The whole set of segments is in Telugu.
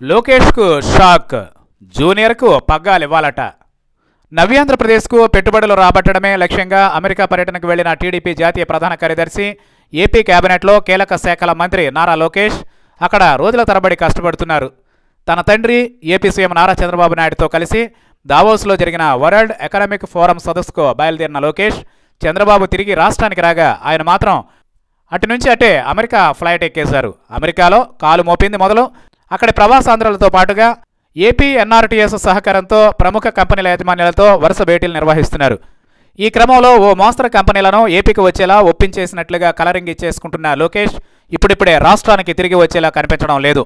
లోకేష్కు షాక్. జూనియర్కు పగ్గాలివ్వాలట. నవ్యాంధ్రప్రదేశ్కు పెట్టుబడులు రాబట్టడమే లక్ష్యంగా అమెరికా పర్యటనకు వెళ్ళిన టీడీపీ జాతీయ ప్రధాన కార్యదర్శి ఏపీ కేబినెట్లో కీలక శాఖల మంత్రి నారా లోకేష్ అక్కడ రోజుల తరబడి కష్టపడుతున్నారు. తన తండ్రి ఏపీ సీఎం నారా చంద్రబాబు నాయుడుతో కలిసి దావోస్లో జరిగిన వరల్డ్ ఎకనామిక్ ఫోరం సదస్సుకు బయలుదేరిన లోకేష్ చంద్రబాబు తిరిగి రాష్ట్రానికి రాగా ఆయన మాత్రం అటు నుంచి అటే అమెరికా ఫ్లైట్ ఎక్కేశారు. అమెరికాలో కాలు మోపింది మొదలు అక్కడి ప్రవాసాంధ్రులతో పాటుగా ఏపీ ఎన్ఆర్టీఎస్ సహకారంతో ప్రముఖ కంపెనీల యాజమాన్యాలతో వరుస భేటీలు నిర్వహిస్తున్నారు. ఈ క్రమంలో ఓ మోస్తరు కంపెనీలను ఏపీకి వచ్చేలా ఒప్పించేసినట్లుగా కలరింగ్ ఇచ్చేసుకుంటున్న లోకేష్ ఇప్పుడిప్పుడే రాష్ట్రానికి తిరిగి వచ్చేలా కనిపించడం లేదు.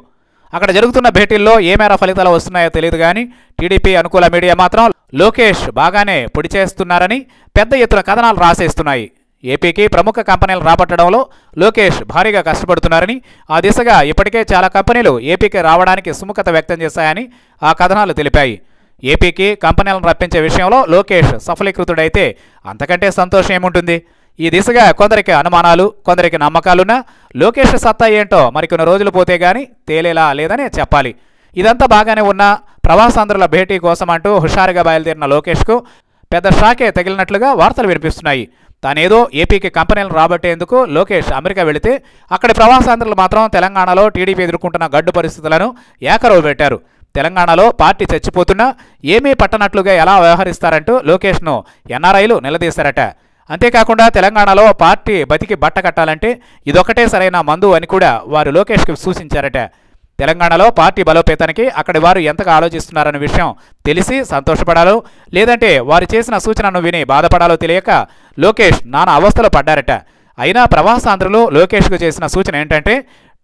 అక్కడ జరుగుతున్న భేటీల్లో ఏ మేర ఫలితాలు వస్తున్నాయో తెలియదు కానీ టీడీపీ అనుకూల మీడియా మాత్రం లోకేష్ బాగానే పొడి చేస్తున్నారని పెద్ద ఎత్తున కథనాలు రాసేస్తున్నాయి. ఏపీకి ప్రముఖ కంపెనీలు రాబట్టడంలో లోకేష్ భారీగా కష్టపడుతున్నారని ఆ దిశగా ఇప్పటికే చాలా కంపెనీలు ఏపీకి రావడానికి సుముఖత వ్యక్తం చేశాయని ఆ కథనాలు తెలిపాయి. ఏపీకి కంపెనీలను రప్పించే విషయంలో లోకేష్ సఫలీకృతుడైతే అంతకంటే సంతోషం ఏముంటుంది? ఈ దిశగా కొందరికి అనుమానాలు కొందరికి నమ్మకాలున్నా లోకేష్ సత్తా ఏంటో మరికొన్ని రోజులు పోతే గాని తేలేలా లేదనే చెప్పాలి. ఇదంతా బాగానే ఉన్న ప్రవాసాంధ్రుల భేటీ కోసం అంటూ హుషారుగా బయలుదేరిన లోకేష్కు పెద్ద షాకే తగిలినట్లుగా వార్తలు వినిపిస్తున్నాయి. తానేదో ఏపీకి కంపెనీలను రాబట్టేందుకు లోకేష్ అమెరికా వెళితే అక్కడి ప్రవాసాంధ్రులు మాత్రం తెలంగాణలో టీడీపీ ఎదుర్కొంటున్న గడ్డు పరిస్థితులను ఏకరవు పెట్టారు. తెలంగాణలో పార్టీ చచ్చిపోతున్నా ఏమీ పట్టనట్లుగా ఎలా వ్యవహరిస్తారంటూ లోకేష్ను ఎన్ఆర్ఐలు నిలదీశారట. అంతేకాకుండా తెలంగాణలో పార్టీ బతికి బట్ట కట్టాలంటే ఇదొకటే సరైన మందు అని కూడా వారు లోకేష్కి సూచించారట. తెలంగాణలో పార్టీ బలోపేతానికి అక్కడి వారు ఎంతగా ఆలోచిస్తున్నారన్న విషయం తెలిసి సంతోషపడాలో లేదంటే వారు చేసిన సూచనను విని బాధపడాలో తెలియక లోకేష్ నానా అవస్థలో పడ్డారట. అయినా ప్రవాసాంధ్రులు లోకేష్కు చేసిన సూచన ఏంటంటే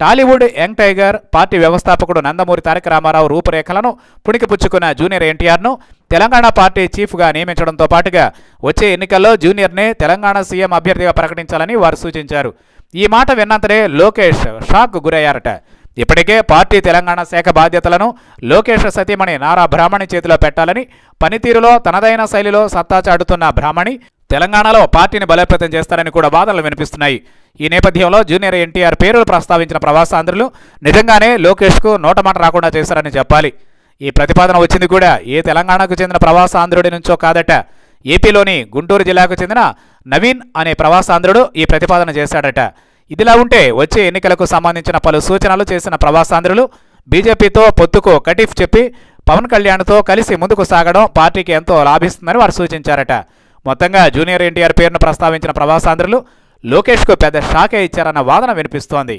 టాలీవుడ్ యంగ్ టైగర్ పార్టీ వ్యవస్థాపకుడు నందమూరి తారక రామారావు రూపురేఖలను పుణికిపుచ్చుకున్న జూనియర్ ఎన్టీఆర్ను తెలంగాణ పార్టీ చీఫ్గా నియమించడంతో పాటుగా వచ్చే ఎన్నికల్లో జూనియర్నే తెలంగాణ సీఎం అభ్యర్థిగా ప్రకటించాలని వారు సూచించారు. ఈ మాట విన్నంతనే లోకేష్ షాక్ గురయ్యారట. ఇప్పటికే పార్టీ తెలంగాణ శాఖ బాధ్యతలను లోకేష్ సతీమణి నారా బ్రాహ్మణి చేతిలో పెట్టాలని పనితీరులో తనదైన శైలిలో సత్తా చాటుతున్న బ్రాహ్మణి తెలంగాణలో పార్టీని బలోపేతం చేస్తారని కూడా వాదనలు వినిపిస్తున్నాయి. ఈ నేపథ్యంలో జూనియర్ ఎన్టీఆర్ పేరులు ప్రస్తావించిన ప్రవాసాంధ్రులు నిజంగానే లోకేష్కు నోటమాట రాకుండా చేశారని చెప్పాలి. ఈ ప్రతిపాదన వచ్చింది కూడా ఏ తెలంగాణకు చెందిన ప్రవాసాంధ్రుడి నుంచో కాదట. ఏపీలోని గుంటూరు జిల్లాకు చెందిన నవీన్ అనే ప్రవాసాంధ్రుడు ఈ ప్రతిపాదన చేశాడట. ఇదిలా ఉంటే వచ్చే ఎన్నికలకు సంబంధించిన పలు సూచనలు చేసిన ప్రవాసాంధ్రులు బీజేపీతో పొత్తుకు కటీఫ్ చెప్పి పవన్ కళ్యాణ్తో కలిసి ముందుకు సాగడం పార్టీకి ఎంతో లాభిస్తుందని వారు సూచించారట. మొత్తంగా జూనియర్ ఎన్టీఆర్ పేరును ప్రస్తావించిన ప్రవాసాంధ్రులు లోకేష్కు పెద్ద షాకే ఇచ్చారన్న వాదన వినిపిస్తోంది.